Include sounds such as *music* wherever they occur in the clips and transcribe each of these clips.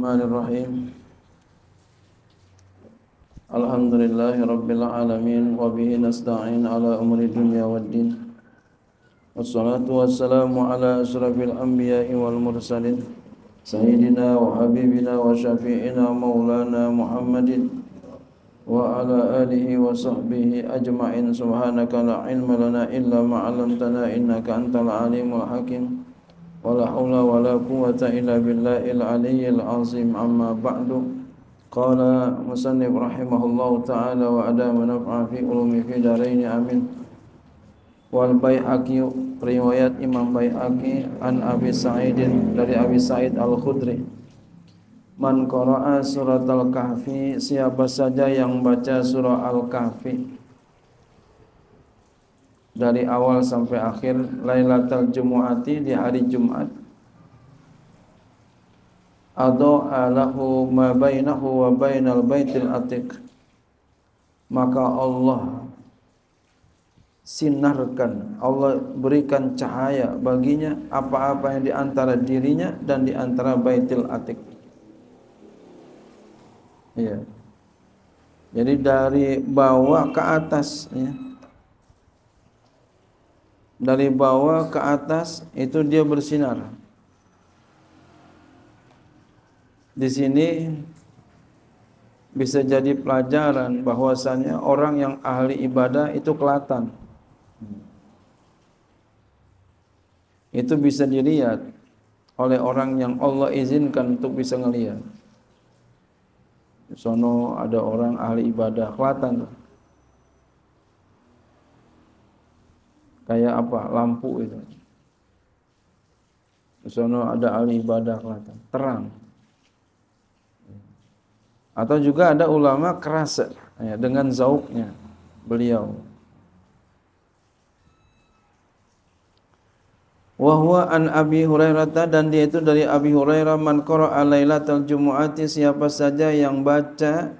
الرحمن الرحيم الحمد لله رب العالمين وبه نستعين على أمر الدنيا والدين والصلاة والسلام على أشرف الأنبياء والمرسلين سيدنا وحبيبنا وشفيعنا مولانا محمد وعلى آله وصحبه أجمعين سبحانك لا علم لنا إلا ما علمتنا إنك أنت العليم الحكيم ولا حول ولا قوة إلا بالله العلي العظيم أما بعد قال مصنف رحمه الله تعالى وأدام نفع في علوم في دارين آمين والبيحقي روايات إمام بيحقي عن أبي سعيد dari Abi Sa'id Al-Khudri Man qara'a surat Al-Kahfi siapa saja yang baca surah Al-Kahfi dari awal sampai akhir Lailatul Jumu'ati di hari Jumat. Atau alahu ma bainahu wa bainal baitil atiq. Maka Allah sinarkan Allah berikan cahaya baginya apa-apa yang di antara dirinya dan di antara baitil atiq. Ya jadi dari bawah ke atas ya dari bawah ke atas itu dia bersinar. Di sini bisa jadi pelajaran bahwasanya orang yang ahli ibadah itu kelihatan. Itu bisa dilihat oleh orang yang Allah izinkan untuk bisa ngelihat. Sono ada orang ahli ibadah kelihatan tuh. Kayak apa? Lampu itu. Di sana ada ahli ibadah kelihatan. Terang. Atau juga ada ulama keras ya, dengan zauknya beliau. Wahwa an Abi Hurairah dan dia itu dari Abi Hurairah man qara'a lailatal jumu'ati siapa saja yang baca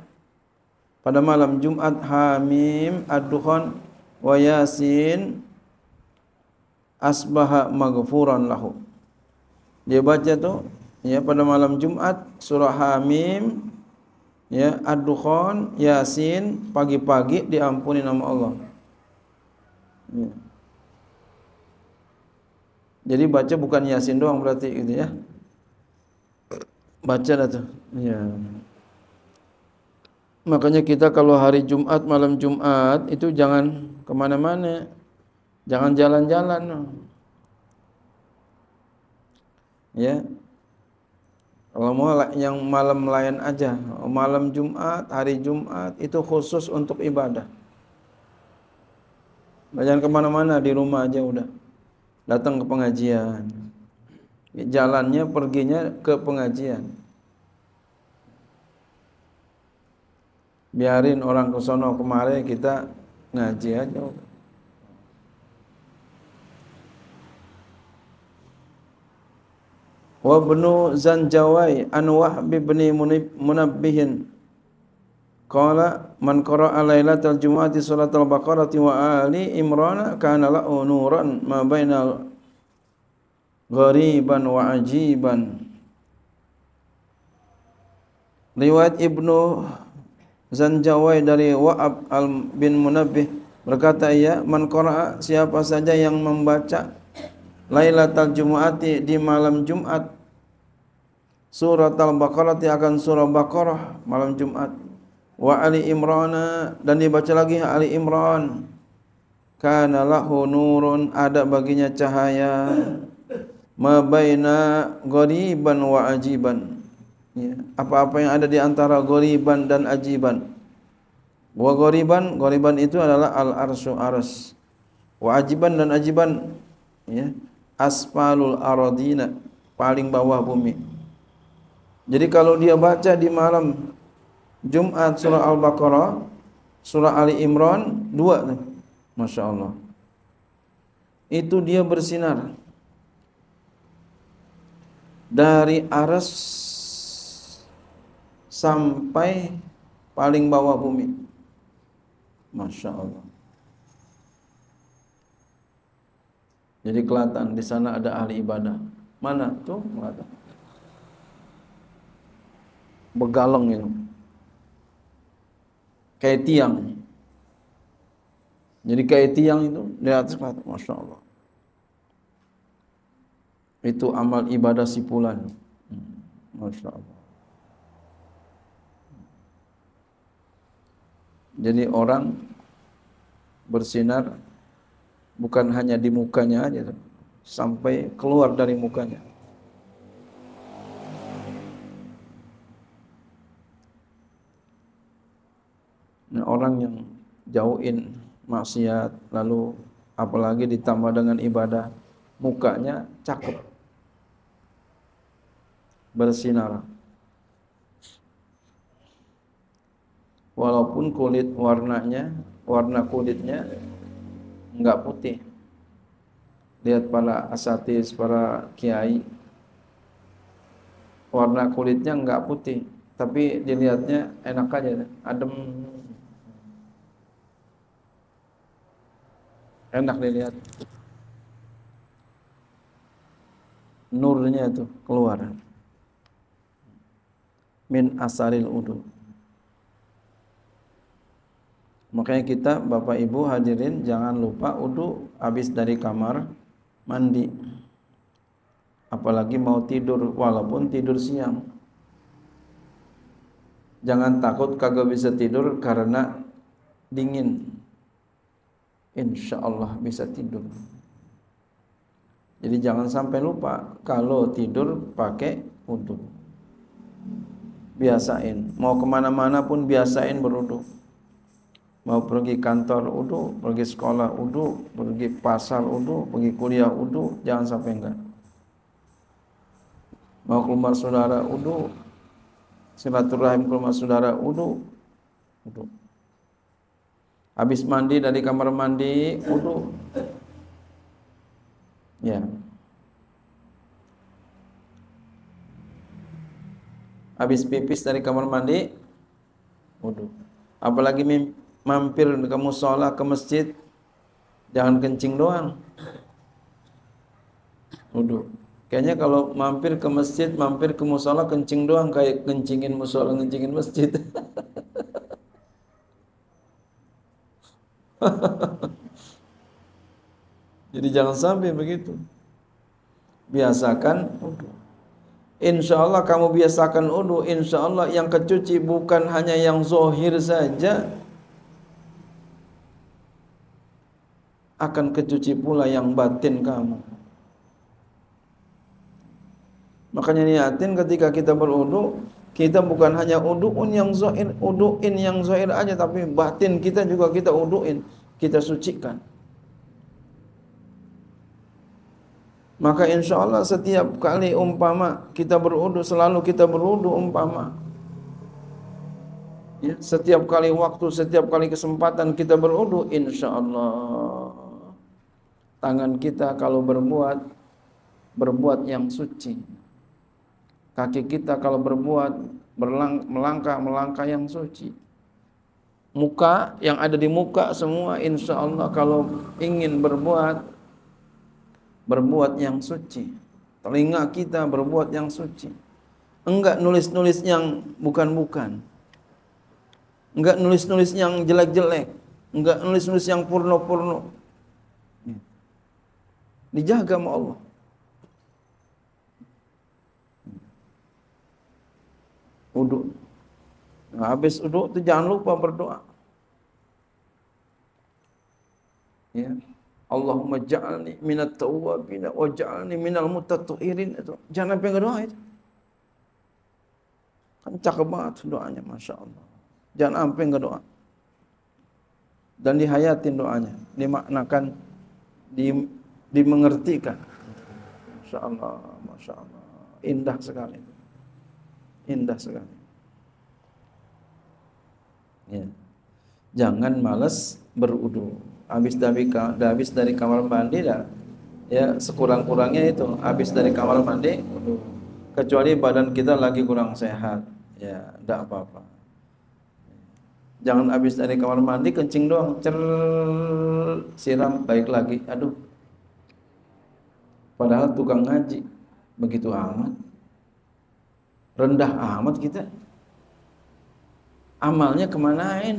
pada malam Jumat Hamim Ad-Dukhan wa Yasin asbaha maghfuran lahu. Dia baca tu ya pada malam Jumat surah Hamim ya Ad-Dukhan Yasin pagi-pagi diampuni nama Allah. Ya. Jadi baca bukan Yasin doang berarti gitu ya. Baca dah tu. Ya. Makanya kita kalau hari Jumat malam Jumat itu jangan ke mana-mana Jangan jalan-jalan. Ya. Kalau mau yang malam lain aja, malam Jumat, hari Jumat itu khusus untuk ibadah. Jangan ke mana-mana di rumah aja udah. Datang ke pengajian. Jalannya perginya ke pengajian. Biarin orang ke sono kemari kita ngaji aja. Wa ibnu Zanjawai an Wahb bin Munabbihin. Qala man qara'a lailatal jumu'ati salatal baqarati wa ali imran kana lahu nuran ma bainal ghariban wa ajiban. Riwayat Ibnu Zanjawai dari Wa'ab al bin Munabbih berkata ia man qara'a siapa saja yang membaca Lailatul Jumu'ati di malam Jumat Surat Al-Baqarah akan surah Baqarah malam Jumat. Wa Ali Imran dan dibaca lagi Ali Imran. Kana lahu nurun ada baginya cahaya ma baina ghariban wa ajiban. Ya, apa-apa yang ada di antara ghariban dan ajiban. Wa ghariban, ghariban itu adalah al-arsyu aras. Wa ajiban dan ajiban ya, asfalul aradina, paling bawah bumi. Jadi kalau dia baca di malam Jumat surah Al-Baqarah, surah Ali Imran, dua tuh. Masya Allah. Itu dia bersinar. Dari aras sampai paling bawah bumi. Masya Allah. Jadi kelihatan di sana ada ahli ibadah. Mana tuh? Kelihatan. Begaleng itu. Kayak tiang. Jadi kayak tiang itu di atas Masya Allah. Itu amal ibadah sipulan. Hmm, Masya Allah. Jadi orang bersinar bukan hanya di mukanya aja sampai keluar dari mukanya. Nah, orang yang jauhin maksiat lalu apalagi ditambah dengan ibadah mukanya cakep. Bersinar walaupun kulit warnanya warna kulitnya enggak putih. Lihat para asatis para kiai. Warna kulitnya enggak putih tapi dilihatnya enak aja adem enak dilihat nurnya itu keluar min asaril udu Makanya kita Bapak Ibu hadirin jangan lupa udu habis dari kamar mandi. Apalagi mau tidur walaupun tidur siang. Jangan takut kagak bisa tidur karena dingin. Insya Allah bisa tidur. Jadi jangan sampai lupa kalau tidur pakai udu. Biasain. Mau ke mana-mana pun biasain berudu mau pergi kantor udu, pergi sekolah udu, pergi pasar udu, pergi kuliah udu, jangan sampai enggak. Mau ke rumah saudara udu, silaturahim ke rumah saudara udu, udu. Habis mandi dari kamar mandi udu. Ya. Habis pipis dari kamar mandi udu. Apalagi mampir ke musola ke masjid jangan kencing doang wudhu kayaknya kalau mampir ke masjid mampir ke musola kencing doang kayak kencingin musola kencingin masjid *laughs* *laughs* jadi jangan sampai begitu biasakan Insya Allah kamu biasakan wudhu Insya Allah yang kecuci bukan hanya yang zohir saja akan kecuci pula yang batin kamu. Makanya niatin ketika kita berudu, kita bukan hanya udu'un yang zahir, udu'in yang zahir aja, tapi batin kita juga kita udu'in, kita sucikan. Maka insya Allah setiap kali umpama kita berudu, selalu kita berudu umpama. Ya, setiap kali waktu, setiap kali kesempatan kita berudu, insya Allah tangan kita kalau berbuat berbuat yang suci. Kaki kita kalau berbuat melangkah melangkah yang suci. Muka yang ada di muka semua insya Allah kalau ingin berbuat berbuat yang suci. Telinga kita berbuat yang suci. Enggak nulis-nulis yang bukan-bukan. Enggak nulis-nulis yang jelek-jelek. Enggak nulis-nulis yang purno-purno dijaga sama Allah. Uduk. Habis uduk itu jangan lupa berdoa. Ya. Allahumma ja'alni minat tawwabin wa ja'alni minal mutatahhirin itu. Jangan sampai doa itu. Kan cakep banget doanya, Masya Allah. Jangan sampai doa. Dan dihayatin doanya. Dimaknakan di dimengertikan. Masya Allah, Masya Allah. Indah sekali. Indah sekali. Ya. Jangan malas berudu. Habis dari habis dari kamar mandi dah. Ya, sekurang-kurangnya itu habis dari kamar mandi Kecuali badan kita lagi kurang sehat. Ya, tidak apa-apa. Jangan habis dari kamar mandi kencing doang, cer siram baik lagi. Aduh, Padahal tukang ngaji begitu amat. Rendah amat kita. amalnya kemanain?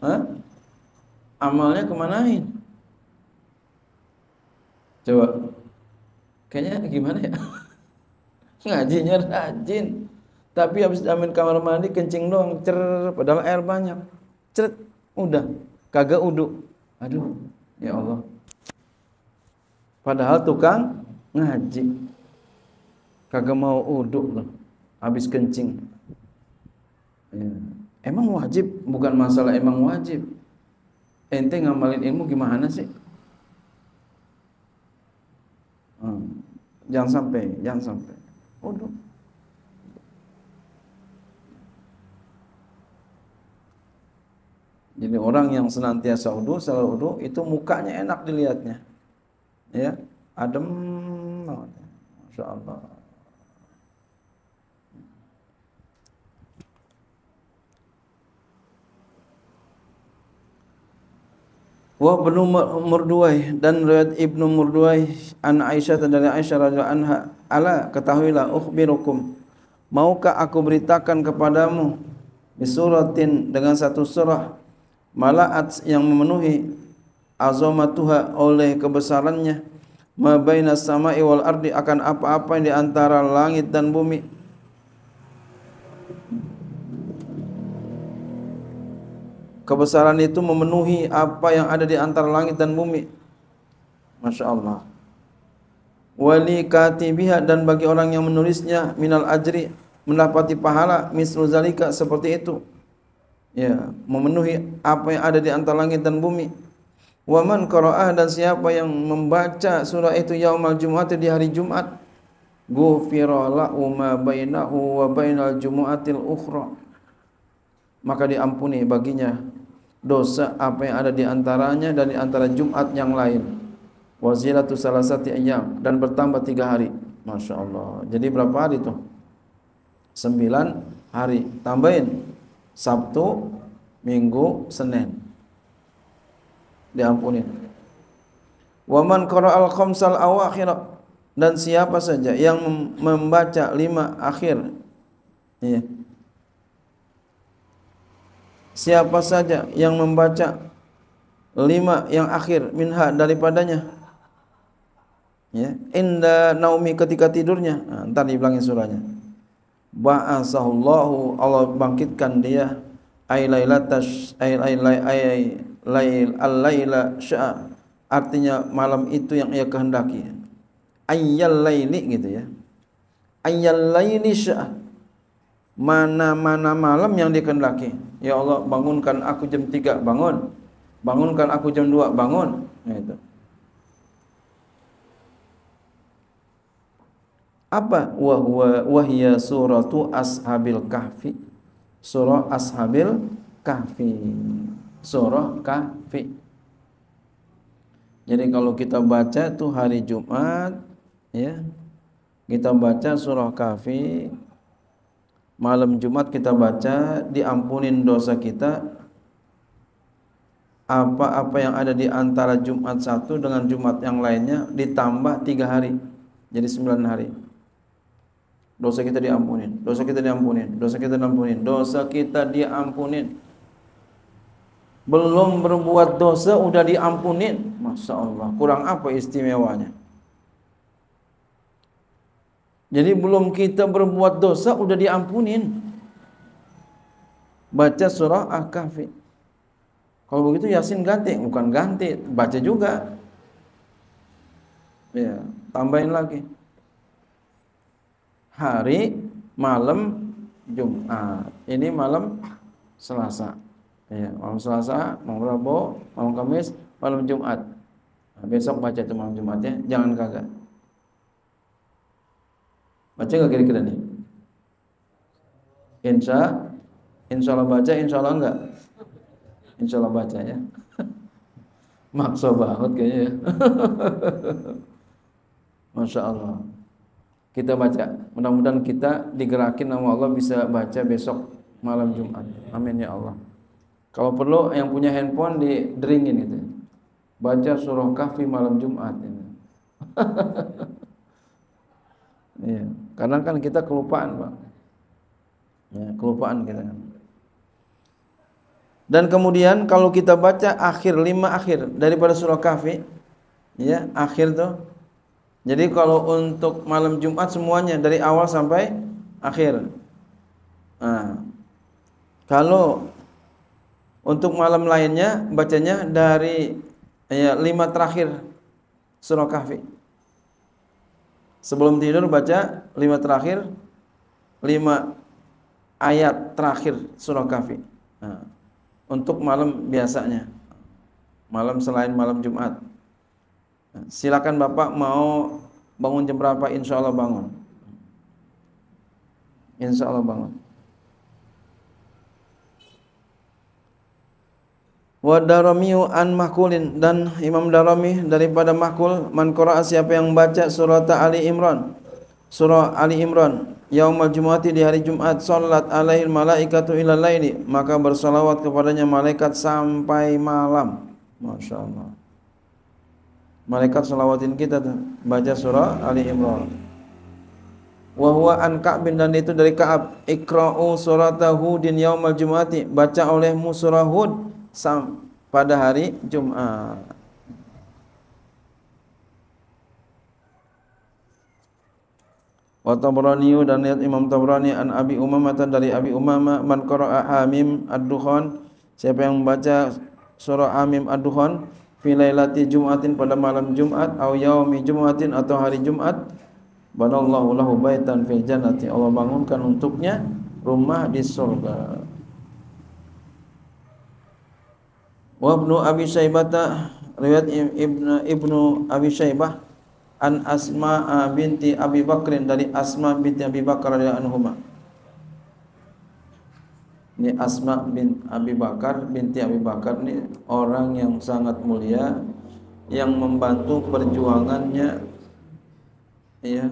Hah? Amalnya kemanain? Coba. Kayaknya gimana ya? *laughs* Ngajinya rajin. Tapi habis amin kamar mandi kencing doang, cer, padahal air banyak. Ceret, udah. Kagak uduk. Aduh, ya Allah. Padahal tukang ngaji. Kagak mau uduk. Habis kencing. Ya. Emang wajib, bukan masalah emang wajib. Ente ngamalin ilmu gimana sih? Hmm. Jangan sampai, jangan sampai. Uduk. Jadi orang yang senantiasa wudu, selalu wudu, itu mukanya enak dilihatnya. Ya, adem. Masya Allah. Wa ibnu Murduwai dan riwayat Ibnu Murduwai an Aisyah dari Aisyah radhiyallahu anha ala ketahuilah ukhbirukum. Maukah aku beritakan kepadamu bisuratin dengan satu surah malaat yang memenuhi azamatuha oleh kebesarannya? Ma baina samai wal ardi akan apa-apa yang di antara langit dan bumi kebesaran itu memenuhi apa yang ada di antara langit dan bumi. Masya Allah. Wali katibiha dan bagi orang yang menulisnya minal ajri mendapati pahala mislu zalika seperti itu. Ya memenuhi apa yang ada di antara langit dan bumi. Wa man qara'ah dan siapa yang membaca surah itu yaumal jumat di hari Jumat ghufira lahu ma bainahu wa bainal jumu'atil ukhra. Maka diampuni baginya dosa apa yang ada di antaranya dan di antara Jumat yang lain. Wazilatu salasati ayyam dan bertambah tiga hari. Masya Allah. Jadi berapa hari itu sembilan hari. Tambahin. Sabtu, Minggu, Senin. Diampuni. Waman qara'al khamsal awakhir dan siapa saja yang membaca lima akhir. Ya. Siapa saja yang membaca lima yang akhir minha daripadanya? Ya. Inda naumi ketika tidurnya. Nah, ntar dibilangin surahnya. Ba'asahullahu Allah bangkitkan dia. Ay lailatas ay ay lail al-laila sya'a. Artinya malam itu yang ia kehendaki. Ayyal laili gitu ya. Ayyal laili sya'a mana-mana malam yang dikehendaki ya Allah bangunkan aku jam 3 bangun. Bangunkan aku jam 2 bangun. Gitu apa? Wa wahya suratu ashabil kahfi. Surah ashabil kahfi. Surah kahfi. Jadi kalau kita baca tuh hari Jumat ya kita baca surah kahfi malam Jumat kita baca diampunin dosa kita apa-apa yang ada di antara Jumat satu dengan Jumat yang lainnya ditambah tiga hari jadi sembilan hari dosa kita diampunin, dosa kita diampunin, dosa kita diampunin, dosa kita diampunin. Belum berbuat dosa udah diampunin, masya Allah. Kurang apa istimewanya? Jadi belum kita berbuat dosa udah diampunin. Baca surah Al-Kahfi. Kalau begitu Yasin ganti, bukan ganti, baca juga. Ya, tambahin lagi hari malam Jumat. Ini malam Selasa. Ya, malam Selasa, malam Rabu, malam Kamis, malam Jumat. Nah, besok baca itu malam Jumat ya, jangan kagak. Baca gak kira-kira nih? Insya, insya Allah baca, insya Allah enggak. Insya Allah baca ya. *laughs* Maksa banget kayaknya ya. *laughs* Masya Allah kita baca. Mudah-mudahan kita digerakin nama Allah bisa baca besok malam Jumat. Amin ya Allah. Kalau perlu yang punya handphone di deringin itu. Baca surah Kahfi malam Jumat ini. *laughs* Iya, karena kan kita kelupaan, Pak. Ya, kelupaan kita kan. Dan kemudian kalau kita baca akhir lima akhir daripada surah Kahfi, ya akhir tuh. Jadi kalau untuk malam Jumat semuanya dari awal sampai akhir. Nah, kalau untuk malam lainnya bacanya dari ya lima terakhir surah Kahfi. Sebelum tidur baca lima terakhir, lima ayat terakhir surah Kahfi. Nah untuk malam biasanya. Malam selain malam Jumat. Silakan Bapak mau bangun jam berapa insya Allah bangun. Insya Allah bangun. Wa daramiu an mahkulin dan Imam Darami daripada mahkul man qara'a siapa yang baca surat Ali Imran surah Ali Imran Yaumal Jumati di hari Jumat salat alaihi malaikatu ila laili maka bersalawat kepadanya malaikat sampai malam. Masya Allah. Malaikat salawatin kita tuh baca surah Ali Imran. Wa huwa an Ka'b dan itu dari Ka'ab ikra'u surata Hudin yaumal Jumati baca olehmu surah Hud pada hari Jumat. Wa Tabrani dan Imam Tabrani an Abi Umamah dari Abi Umamah man qara'a Hamim ad-Dukhan siapa yang membaca surah Hamim ad-Dukhan fi lailati Jum'atin pada malam Jumat atau yaumi Jum'atin atau hari Jumat banallahu lahu baitan fil jannati. Allah bangunkan untuknya rumah di surga Wa Ibnu Abi Syaibah riwayat Ibnu Ibnu Abi Syaibah an Asma binti Abi Bakrin dari Asma binti Abi Bakar radhiyallahu anhuma. Ini Asma bin Abi Bakar binti Abi Bakar ini orang yang sangat mulia yang membantu perjuangannya ya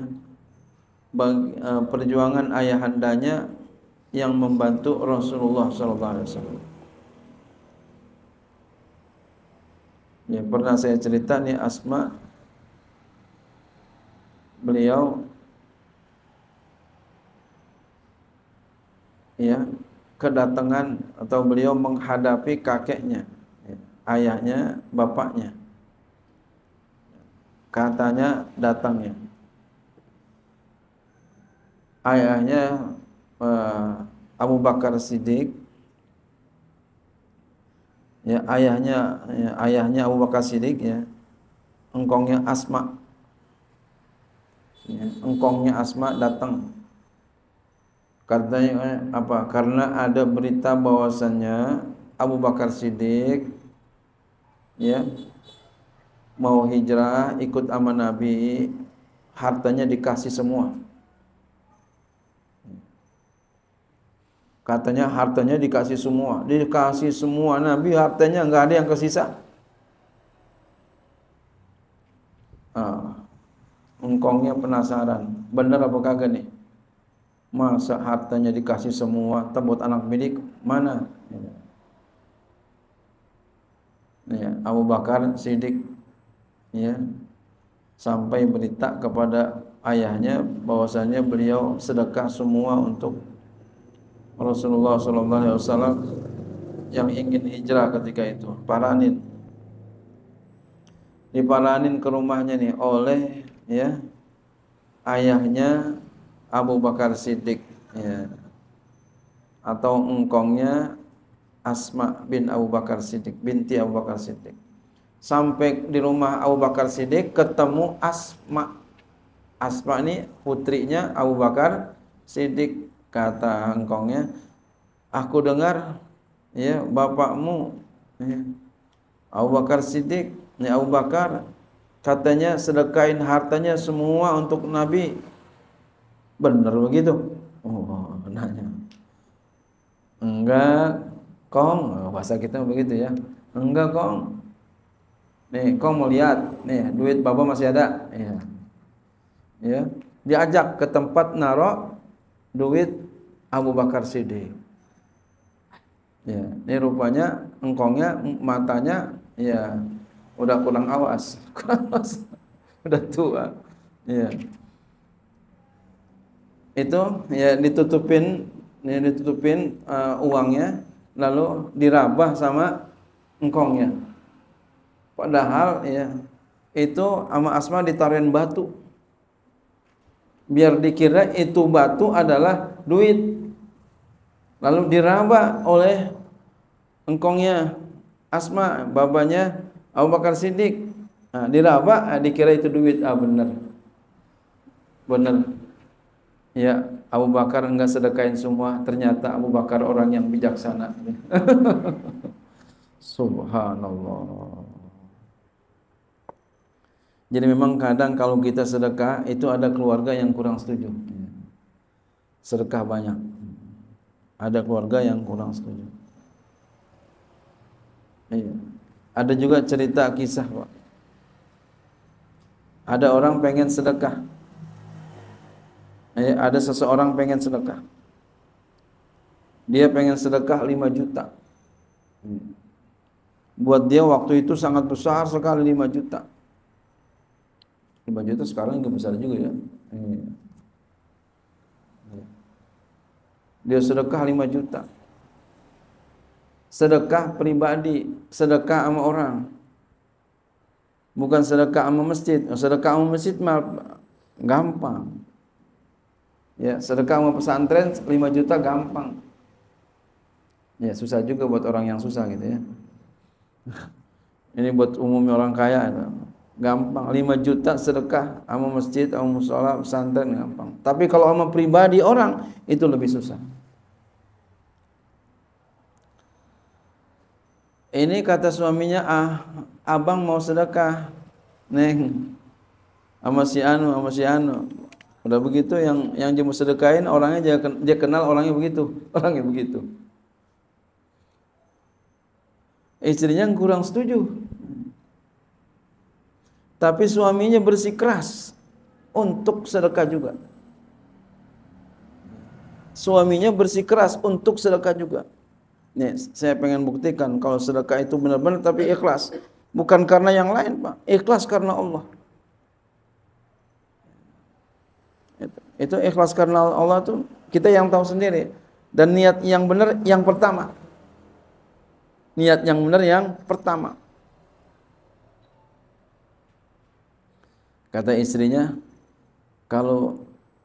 bagi, uh, perjuangan ayahandanya yang membantu Rasulullah sallallahu alaihi wasallam. Ya, pernah saya cerita nih Asma. Beliau ya kedatangan atau beliau menghadapi kakeknya ya, ayahnya bapaknya. Katanya datangnya. Ayahnya uh, Abu Bakar Siddiq ya ayahnya ya, ayahnya Abu Bakar Siddiq ya. Engkongnya Asma. Ya, engkongnya Asma datang. Katanya eh, apa? Karena ada berita bahwasannya Abu Bakar Siddiq ya mau hijrah ikut sama Nabi hartanya dikasih semua katanya hartanya dikasih semua. Dikasih semua Nabi hartanya nggak ada yang kesisa. Ah engkongnya penasaran. Benar apa kagak nih? Masa hartanya dikasih semua tebut anak milik mana? Ya, Abu Bakar Siddiq ya sampai berita kepada ayahnya bahwasanya beliau sedekah semua untuk Rasulullah sallallahu alaihi wasallam yang ingin hijrah ketika itu. Paranin. Diparanin ke rumahnya nih oleh ya ayahnya Abu Bakar Siddiq ya. Atau engkongnya Asma bin Abu Bakar Siddiq binti Abu Bakar Siddiq. Sampai di rumah Abu Bakar Siddiq ketemu Asma. Asma ini putrinya Abu Bakar Siddiq kata engkongnya aku dengar ya bapakmu ya, Abu Bakar Siddiq ya Abu Bakar katanya sedekahin hartanya semua untuk Nabi. Benar begitu? Oh nanya enggak kong. Bahasa kita begitu ya. Enggak kong. Nih kong mau lihat. Nih duit bapak masih ada. Ya ya diajak ke tempat naro duit Abu Bakar Siddiq ya ini rupanya engkongnya matanya ya udah kurang awas, *laughs* kurang awas, udah tua, ya. Itu ya ditutupin ini ditutupin uh, uangnya lalu dirabah sama engkongnya. Padahal ya itu sama Asma ditaruhin batu. Biar dikira itu batu adalah duit. Lalu diraba oleh engkongnya Asma, babanya Abu Bakar Siddiq. Nah, diraba ah, dikira itu duit. Ah benar. Benar. Ya, Abu Bakar enggak sedekahin semua, ternyata Abu Bakar orang yang bijaksana. *laughs* Subhanallah. Jadi memang kadang kalau kita sedekah itu ada keluarga yang kurang setuju. Sedekah banyak. Ada keluarga yang kurang setuju. Iya. Ada juga cerita kisah, Pak. Ada orang pengen sedekah. Eh, ada seseorang pengen sedekah. Dia pengen sedekah 5 juta. Buat dia waktu itu sangat besar sekali 5 juta. 5 juta sekarang juga besar juga ya. Iya. Dia sedekah 5 juta. Sedekah pribadi, sedekah sama orang. Bukan sedekah sama masjid. Sedekah sama masjid mah gampang. Ya, sedekah sama pesantren 5 juta gampang. Ya, susah juga buat orang yang susah gitu ya. *laughs* Ini buat umumnya orang kaya itu gampang 5 juta sedekah sama masjid sama musola pesantren gampang. Tapi kalau sama pribadi orang itu lebih susah. Ini kata suaminya ah abang mau sedekah. Neng sama si anu sama si anu. Udah begitu yang yang dia mau sedekahin orangnya dia, dia kenal orangnya begitu. *laughs* Orangnya begitu. Istrinya kurang setuju tapi suaminya bersikeras untuk sedekah juga. Suaminya bersikeras untuk sedekah juga. Nih, saya pengen buktikan kalau sedekah itu benar-benar tapi ikhlas. Bukan karena yang lain, Pak. Ikhlas karena Allah. Itu, itu ikhlas karena Allah tuh kita yang tahu sendiri. Dan niat yang benar yang pertama. Niat yang benar yang pertama. Kata istrinya, kalau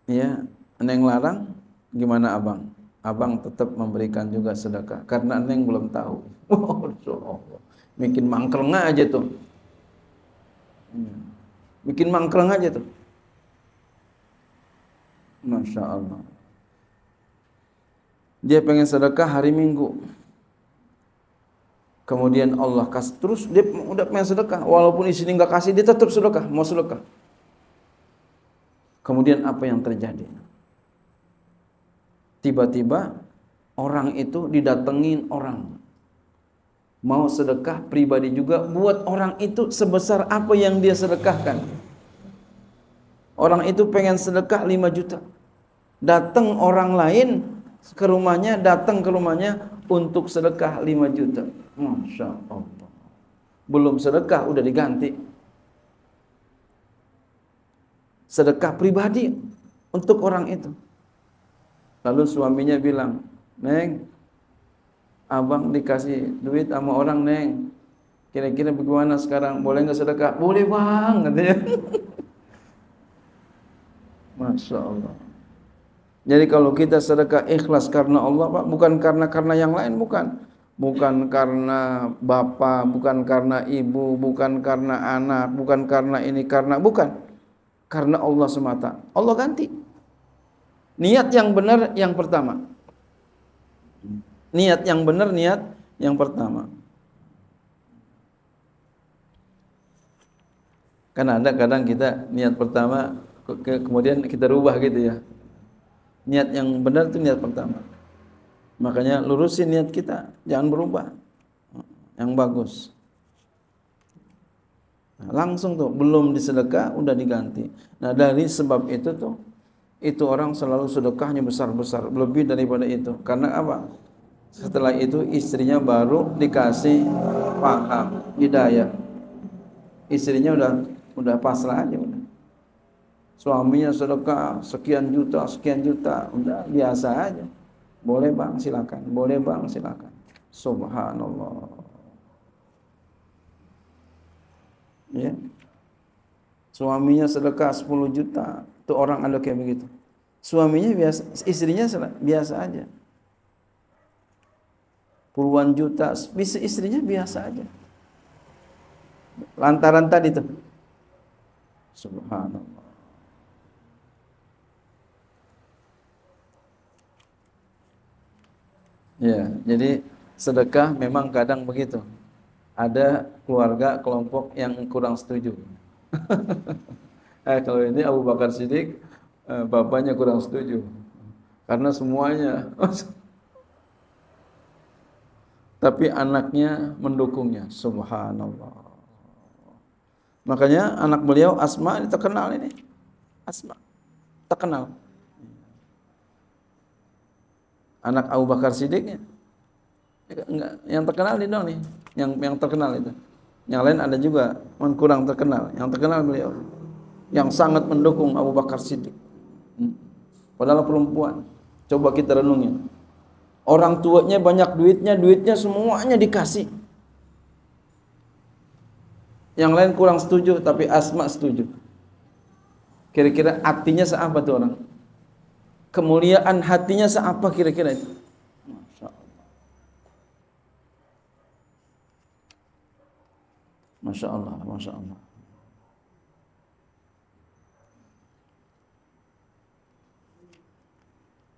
ya Neng larang, gimana abang? Abang tetap memberikan juga sedekah karena Neng belum tahu. *laughs* Bikin mangkreng aja tuh. Bikin mangkreng aja tuh. Masya Allah. Dia pengen sedekah hari Minggu. Kemudian Allah kasih terus dia udah pengen sedekah walaupun istri nggak kasih dia tetap sedekah mau sedekah. Kemudian apa yang terjadi? Tiba-tiba orang itu didatengin orang mau sedekah pribadi juga buat orang itu sebesar apa yang dia sedekahkan. Orang itu pengen sedekah 5 juta. Datang orang lain ke rumahnya, datang ke rumahnya untuk sedekah 5 juta. Masya Allah. Belum sedekah udah diganti. Sedekah pribadi untuk orang itu. Lalu suaminya bilang, Neng, abang dikasih duit sama orang Neng. Kira-kira bagaimana sekarang? Boleh nggak sedekah? Boleh bang, katanya. *laughs* Masya Allah. Jadi kalau kita sedekah ikhlas karena Allah, Pak, bukan karena karena yang lain, bukan. Bukan karena bapak, bukan karena ibu, bukan karena anak, bukan karena ini, karena bukan. Karena Allah semata. Allah ganti. Niat yang benar yang pertama. Niat yang benar, niat yang pertama. Karena ada kadang kita niat pertama kemudian kita rubah gitu ya niat yang benar itu niat pertama. Makanya lurusin niat kita jangan berubah. Yang bagus. Nah, langsung tuh belum disedekah udah diganti. Nah dari sebab itu tuh itu orang selalu sedekahnya besar-besar lebih daripada itu. Karena apa? Setelah itu istrinya baru dikasih paham hidayah. Istrinya udah udah pasrah aja udah Suaminya sedekah sekian juta, sekian juta, udah biasa aja. Boleh bang, silakan. Boleh bang, silakan. Subhanallah. Ya. Suaminya sedekah 10 juta. Itu orang ada kayak begitu. Suaminya biasa, istrinya biasa aja. Puluhan juta, bisa istrinya biasa aja. Lantaran tadi itu. Subhanallah. Ya, jadi sedekah memang kadang begitu. Ada keluarga kelompok yang kurang setuju. *laughs* eh, kalau ini Abu Bakar Siddiq, eh, bapaknya kurang setuju. Karena semuanya. *laughs* Tapi anaknya mendukungnya. Subhanallah. Makanya anak beliau Asma ini terkenal ini. Asma. Terkenal. Anak Abu Bakar Siddiq enggak. Yang terkenal ini dong nih. Yang yang terkenal itu. Yang lain ada juga yang kurang terkenal. Yang terkenal beliau. Yang sangat mendukung Abu Bakar Siddiq. Hmm. padahal perempuan. Coba kita renungi orang tuanya banyak duitnya duitnya semuanya dikasih. Yang lain kurang setuju tapi Asma setuju. Kira-kira artinya seapa tuh orang kemuliaan hatinya seapa kira-kira itu? Masya Allah. Masya Allah, Masya Allah.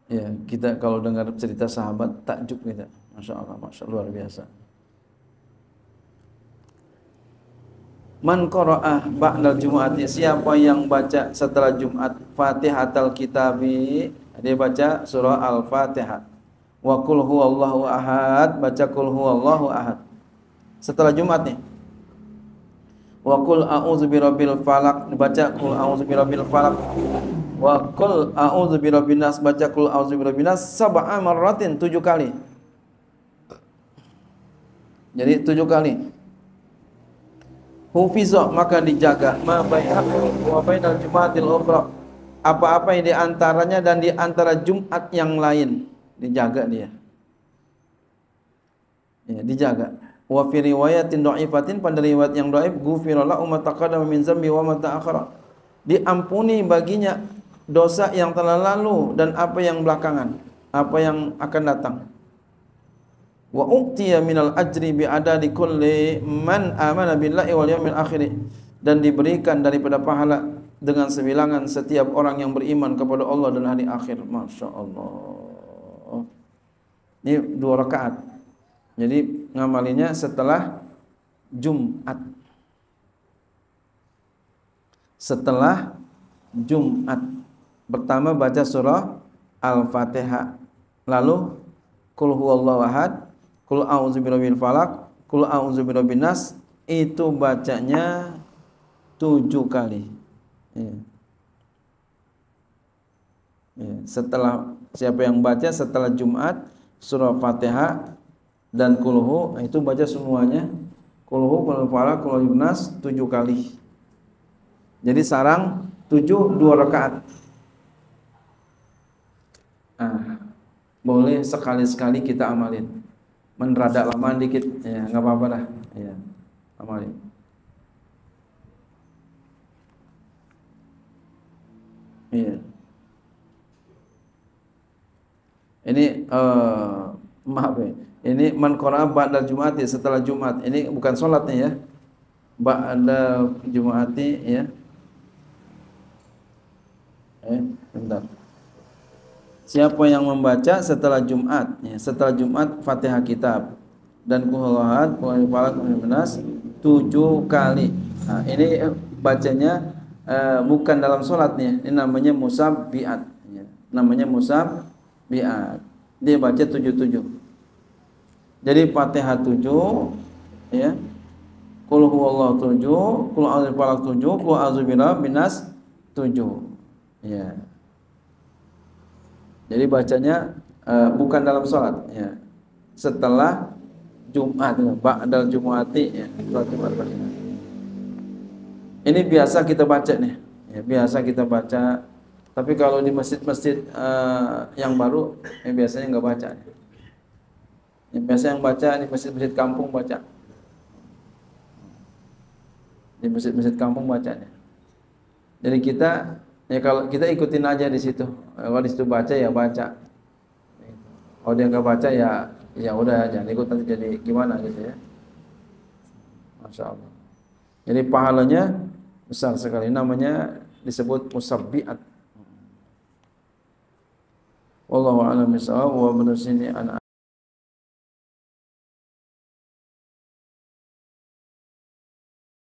Ya, kita kalau dengar cerita sahabat takjub kita. Masya Allah, Masya Allah, luar biasa. Man qara'ah ba'dal Jum'ati siapa yang baca setelah Jumat Fatihatul Kitabi dia baca surah Al-Fatihah. Wa qul huwallahu ahad, baca qul huwallahu ahad. Setelah Jumat nih. Wa qul a'udzu birabbil falaq, baca qul a'udzu birabbil falaq. Wa qul a'udzu birabbin nas, baca qul a'udzu birabbin nas sab'a marratin, tujuh kali. Jadi tujuh kali. Hufiza maka dijaga ma bainahu wa bainal jumatil ukhra apa-apa yang diantaranya dan di antara Jumat yang lain dijaga dia. Ya, dijaga. Wa fi riwayatin dha'ifatin pada riwayat yang dhaif ghufira lahu ma taqaddama min zambi wa ma ta'akhara. Diampuni baginya dosa yang telah lalu dan apa yang belakangan, apa yang akan datang. Wa uqtiya minal ajri bi adadi kulli man amana billahi wal yawmil akhir dan diberikan daripada pahala dengan sebilangan setiap orang yang beriman kepada Allah dan hari akhir. Masya Allah. Ini dua rakaat. Jadi ngamalinya setelah Jumat. Setelah Jumat. Pertama baca surah Al-Fatihah. Lalu Kul huwallahu ahad, Kul a'udzu birabbil falak, Kul a'udzu birabbin nas. Itu bacanya tujuh kali. Ya. Ya. Setelah siapa yang baca setelah Jumat surah Fatihah dan kulhu itu baca semuanya kulhu kulhu falak kulhu yunas tujuh kali. Jadi sarang tujuh dua rakaat. Ah, boleh sekali-sekali kita amalin. Menrada lama dikit, ya nggak apa-apa dah. Ya, amalin. Iya. Ini uh, maaf ya. Ini man qara'a ba'da Jumati setelah Jumat. Ini bukan salatnya ya. Ba'da Jumati ya. Eh, bentar. Siapa yang membaca setelah Jumat ya, setelah Jumat Fatihah kitab dan kuhulahat kuhulahat kuhulahat tujuh kali. Nah, ini bacanya uh, bukan dalam sholat nih ini namanya musabbiat ya. namanya musabbiat dia baca tujuh tujuh jadi fatihah tujuh ya Kul huwallahu tujuh, kul a'udzu falak tujuh, kul a'udzu binas tujuh. Ya. Jadi bacanya uh, bukan dalam sholat ya. Setelah Jumat, ba'dal Jumati ya. Jumat ini biasa kita baca nih. Ya, biasa kita baca Tapi kalau di masjid-masjid uh, yang baru, yang biasanya nggak baca. Yang biasa yang baca di masjid-masjid kampung baca. Di masjid-masjid kampung bacanya. Jadi kita ya kalau kita ikutin aja di situ. Kalau di situ baca ya baca. Kalau dia nggak baca ya ya udah jangan ikut nanti jadi gimana gitu ya. Masya Allah. Jadi pahalanya besar sekali. Namanya disebut musabbiat. Wallahu a'lam wa benar sini anak